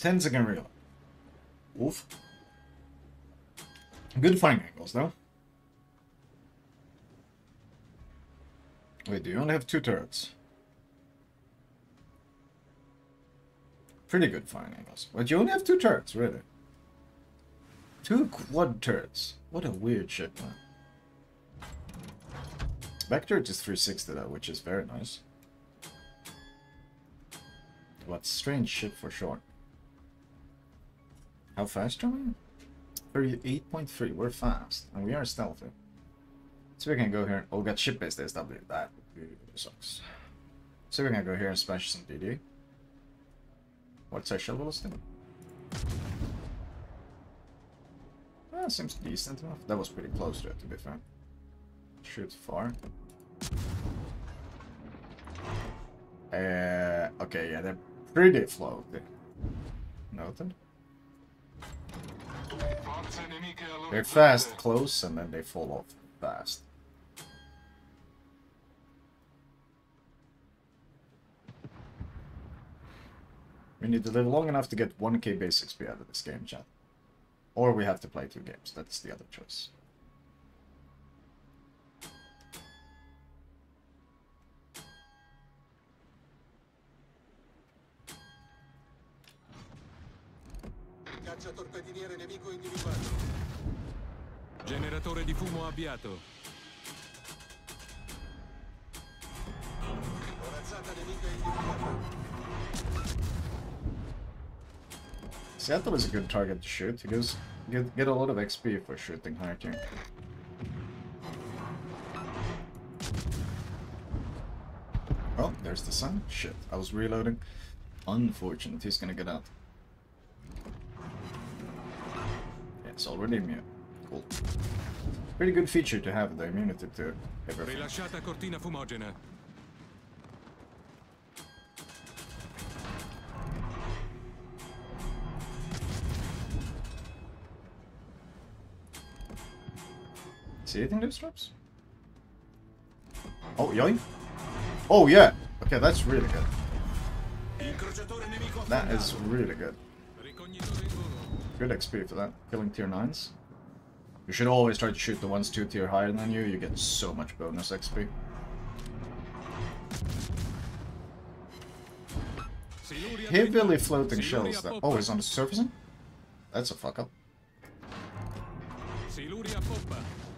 10 second reload. Oof. Good firing angles, though. Wait, do you only have two turrets? Pretty good firing angles. But you only have two turrets, really. Two quad turrets. What a weird ship, man. Back turret is 360 though, which is very nice. What strange ship for sure. How fast are we? 38.3, we're fast. And we are stealthy. So we can go here. Oh, we got ship-based SW. That sucks. So we can go here and smash some DD. What's our shell velocity? Ah, seems decent enough. That was pretty close to it, to be fair. Shoots far. Uh, okay, yeah, they're pretty floaty. Noted. They're fast close and then they fall off fast. We need to live long enough to get 1k base XP out of this game, chat. Or we have to play two games. That's the other choice. Individuata. Seattle is a good target to shoot. You get, get a lot of XP for shooting tier. Oh, there's the sun. Shit, I was reloading. Unfortunate, he's gonna get out. It's already immune. Cool. Pretty good feature to have the immunity to everything. Rilasciata cortina fumogena. See anything those traps? Oh, yoink. Oh, yeah. Okay, that's really good. That is really good. Good XP for that. Killing tier 9s. You should always try to shoot the ones two tier higher than you. You get so much bonus XP. Heavily floating shells that... Oh, on the surfacing? That's a fuck up.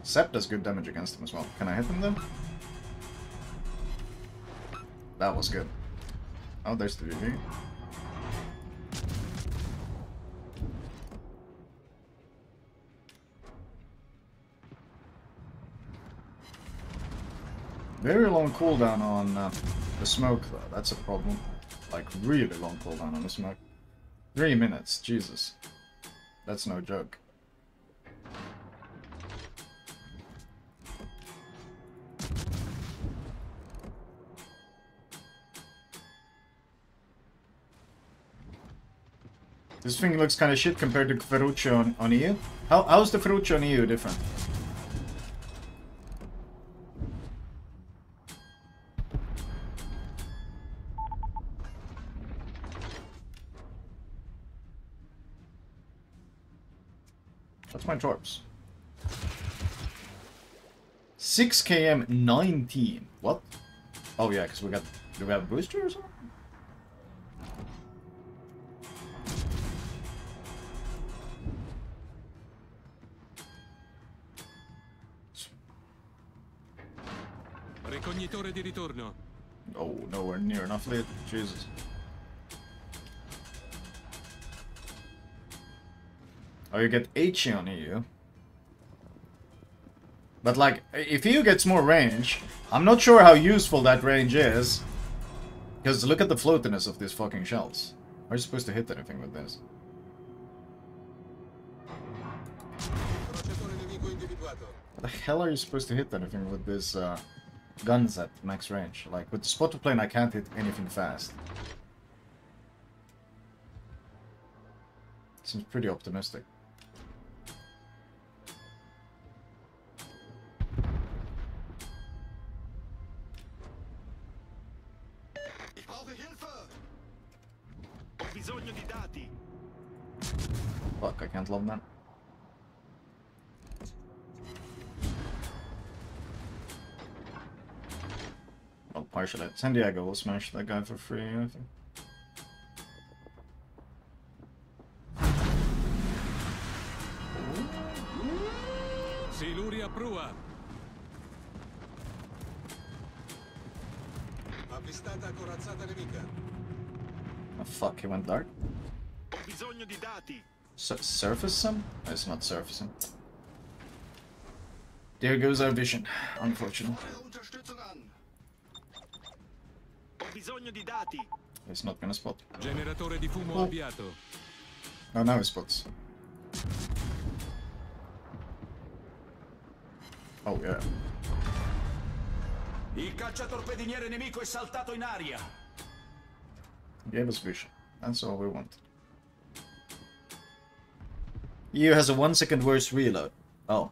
SAP does good damage against him as well. Can I hit him then? That was good. Oh, there's the VV. Very long cooldown on uh, the smoke, though. That's a problem. Like, really long cooldown on the smoke. Three minutes, Jesus. That's no joke. This thing looks kind of shit compared to Ferruccio on, on EU. How, how's the Ferruccio on EU different? Torps? 6 km 19. What? Oh yeah, because we got... Do we have a booster or something? Ricognitore di ritorno. Oh, nowhere near enough lit. Jesus. Oh, you get HE on EU. But like, if EU gets more range, I'm not sure how useful that range is. Because look at the floatiness of these fucking shells. Are you supposed to hit anything with this? the hell are you supposed to hit anything with this uh, guns at max range? Like, with the spotter plane I can't hit anything fast. Seems pretty optimistic. San Diego will smash that guy for free, I think. Siluria prua. Avvistata corazzata nemica. Oh, fuck, he went dark. Bisogno di dati. Sur surface him? Oh, no, it's not surfacing. There goes our vision, unfortunately. Unterstützung an. Ho bisogno di dati. He's not gonna spot. Generatore di fumo Oh. avviato. No, now he spots. Oh, yeah. Il cacciatorpediniere nemico è saltato in aria. Gave us vision. That's all we want. EU has a one second worse reload. Oh.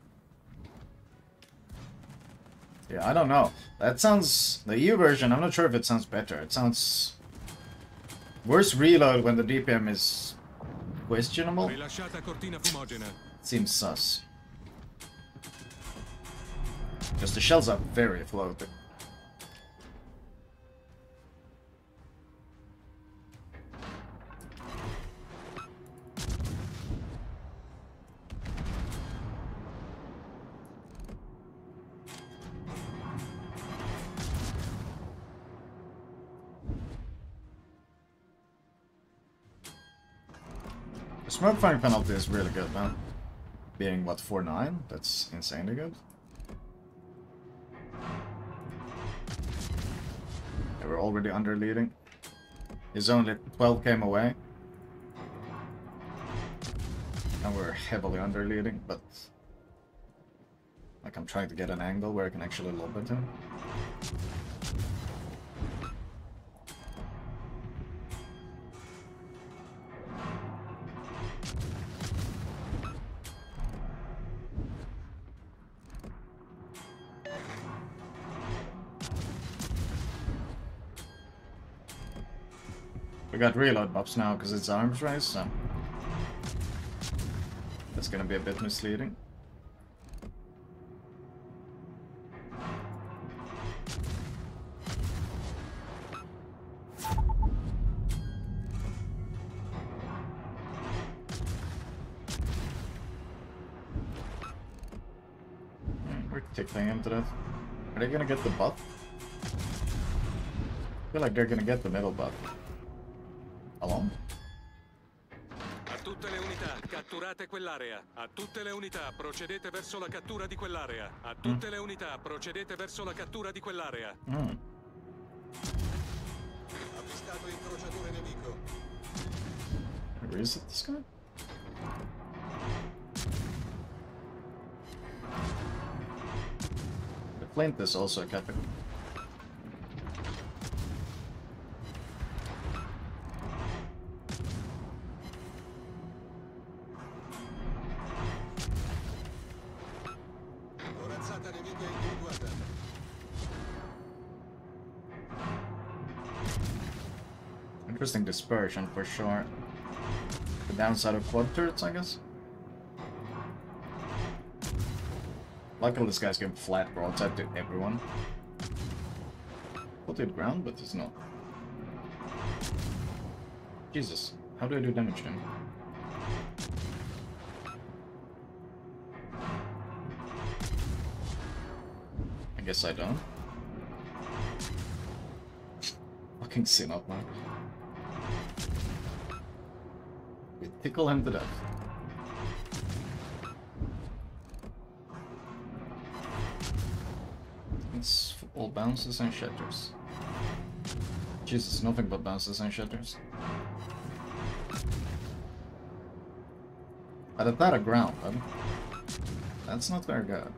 Yeah, I don't know. That sounds... The EU version, I'm not sure if it sounds better. It sounds... Worse reload when the DPM is questionable. Rilasciata cortina fumogena. Seems sus. Because the shells are very floating. The smoke firing penalty is really good, man. Being, what, 4-9? That's insanely good. Yeah, we're already under leading. He's only 12 km away. And we're heavily under leading, but... Like, I'm trying to get an angle where I can actually lob at him. Got reload buffs now because it's arms race, so that's gonna be a bit misleading. We're tickling him to. Are they gonna get the buff? I feel like they're gonna get the middle buff. Catturate quell'area. A tutte le unità, procedete verso la cattura di quell'area. A tutte le unità, procedete verso la cattura di quell'area. Hmm. Avvistato incrociatore nemico. Where is it, this guy? The flint is also a Dispersion for sure. The downside of quad turrets, I guess. Luckily this guy's getting flat broadside to everyone. Put it ground, but it's not. Jesus, how do I do damage to him? I guess I don't. Fucking sin up, man. Tickle him to death. It's all bounces and shatters. Jesus, nothing but bounces and shatters. But at that a ground, bud. That's not very good.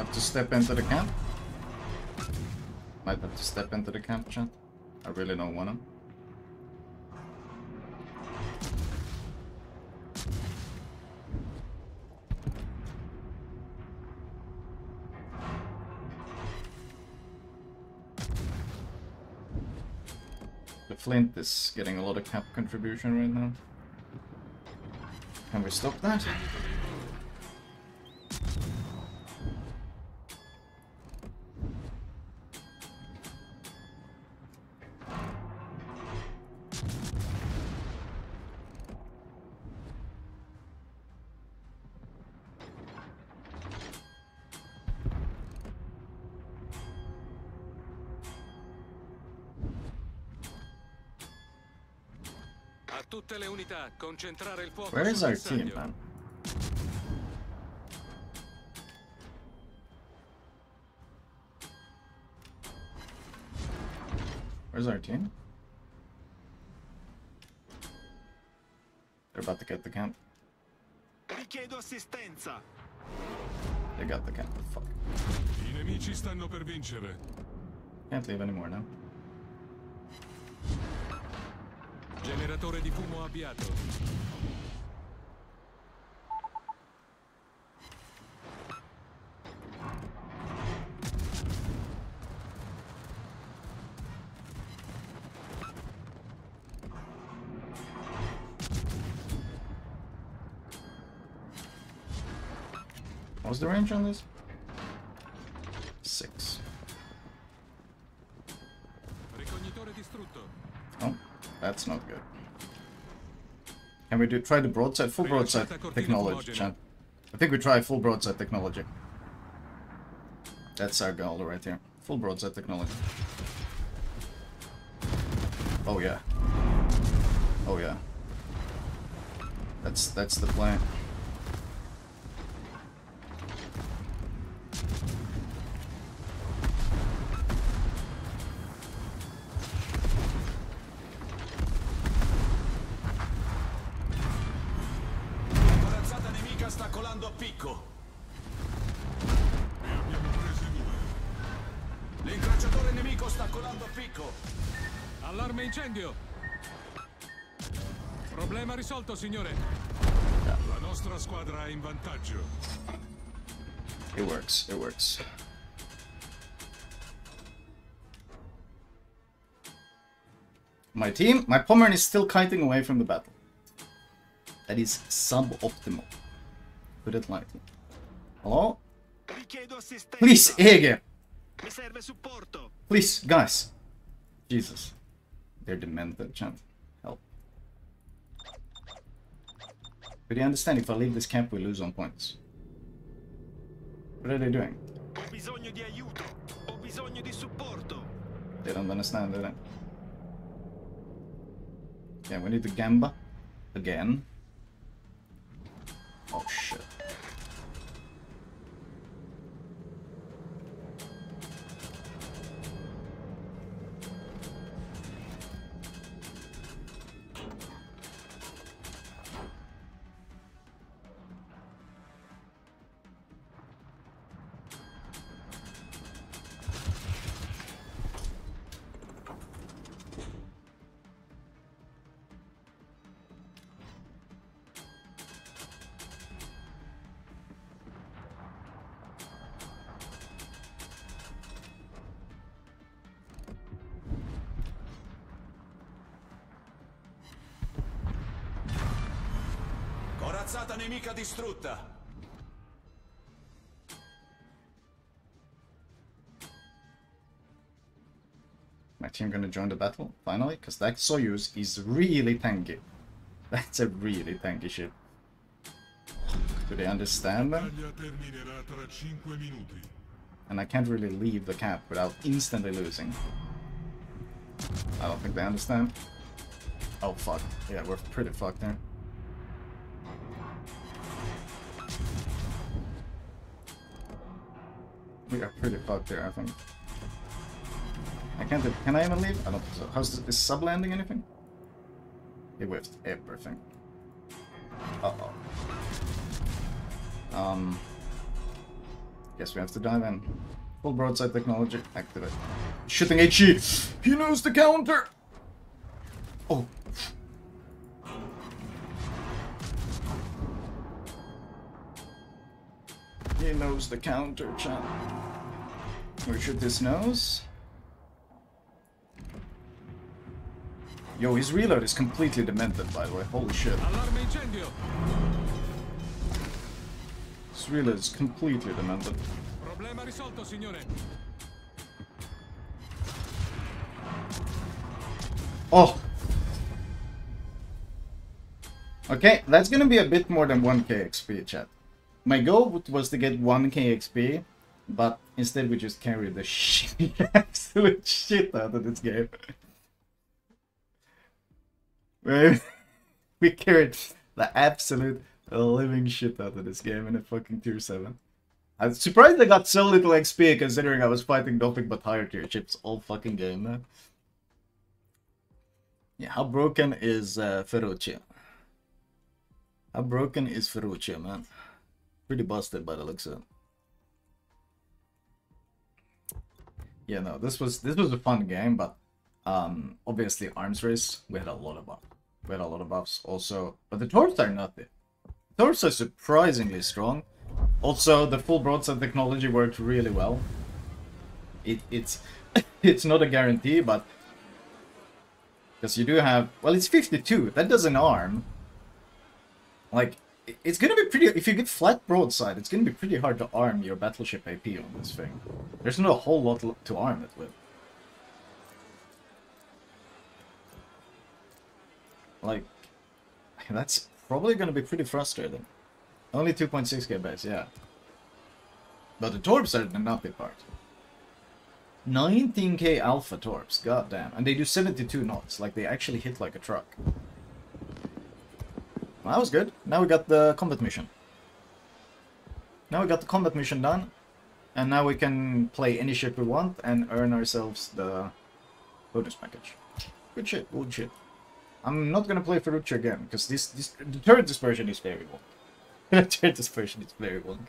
Have to step into the camp. Might have to step into the camp, chat. I really don't want to. The Flint is getting a lot of cap contribution right now. Can we stop that? Tutte le unità, concentrare il fuoco Where is our team, man? Where's our team? They're about to get the camp. Richiedo assistenza. They got the camp. Fuck. I nemici stanno per vincere. Can't leave anymore now. Generatore di fumo avviato. What's the range on this? That's not good. Can we do try the broadside? Full broadside technology. I think we try full broadside technology. That's our goal right here. Full broadside technology. Oh yeah. Oh yeah. That's that's the plan. Allarme incendio. Problema risolto, signore. La nostra squadra è in vantaggio. It works. It works. My team, my Pommern is still kiting away from the battle. That is suboptimal. Put it lightly. Hello? Richiedo assistenza. Please, Ege! Mi serve supporto. Please, guys. Jesus. They're demented, champ. Help. But you understand, if I leave this camp, we lose on points. What are they doing? Ho bisogno di aiuto. Ho bisogno di supporto. They don't understand, do they? Yeah, we need to Gamba. Again. Oh shit. Corazzata nemica distrutta. My team gonna join the battle, finally? Because that Soyuz is really tanky. That's a really tanky ship. Do they understand that? battaglia terminerà tra 5 minuti. And I can't really leave the cap without instantly losing. I don't think they understand. Oh fuck. Yeah, we're pretty fucked there. We are pretty fucked there, I think. I can't. Can I even leave? I don't think so. How's this? Is sub landing anything? It whiffed everything. Uh oh. Um. Guess we have to dive in. Full broadside technology, activate. Shooting HE! He knows the counter! He the counter, chat. We shoot his nose. Yo, his reload is completely demented, by the way. Holy shit. His reload is completely demented. Problema risolto, signore. Oh! Okay, that's gonna be a bit more than 1k XP, chat. My goal was to get 1k XP, but instead we just carried the shit, absolute shit out of this game. We- carried the absolute living shit out of this game in a fucking tier 7. I'm surprised I got so little XP considering I was fighting nothing but higher tier chips all fucking game, man. Yeah, how broken is uh, Ferruccio? How broken is Ferruccio, man? Pretty busted by the looks of it. Yeah, no, this was this was a fun game, but um, obviously arms race we had a lot of buffs. We had a lot of buffs also, but the torps are nothing. Torps are surprisingly strong. Also, the full broadside technology worked really well. It it's it's not a guarantee, but because you do have, well, it's 52. That doesn't arm. Like, it's gonna be pretty, if you get flat broadside, it's gonna be pretty hard to arm your battleship AP on this thing. There's not a whole lot to arm it with. Like, that's probably gonna be pretty frustrating. Only 2.6k base, yeah. But the torps are the nutty part. 19k alpha torps, goddamn. And they do 72 knots, like they actually hit like a truck. Well, that was good. Now we got the combat mission. Now we got the combat mission done. And now we can play any ship we want and earn ourselves the bonus package. Good shit, good shit. I'm not gonna play Ferruccio again, because this, this the turret dispersion is very long. the turret dispersion is very long.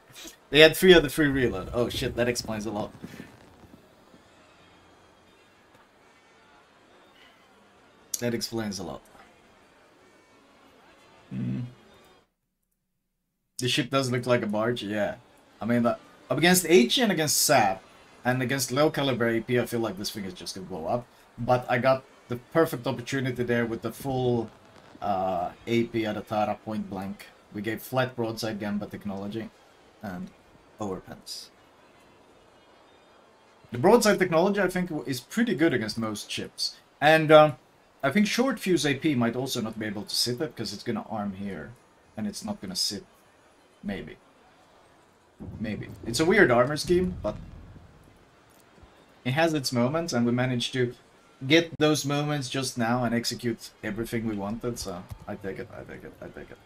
They had three of the three reload. Oh shit, that explains a lot. That explains a lot. Hmm. The ship does look like a barge, yeah. I mean, uh, up against HE and against SAP, and against low caliber AP, I feel like this thing is just gonna blow up. But I got the perfect opportunity there with the full uh, AP Adatara point blank. We gave flat broadside gamba technology and overpens. The broadside technology, I think, is pretty good against most ships. And um, I think short fuse AP might also not be able to sit it because it's gonna arm here, and it's not gonna sit. Maybe. Maybe. It's a weird armor scheme, but it has its moments, and we managed to get those moments just now and execute everything we wanted. So I take it. I take it. I take it.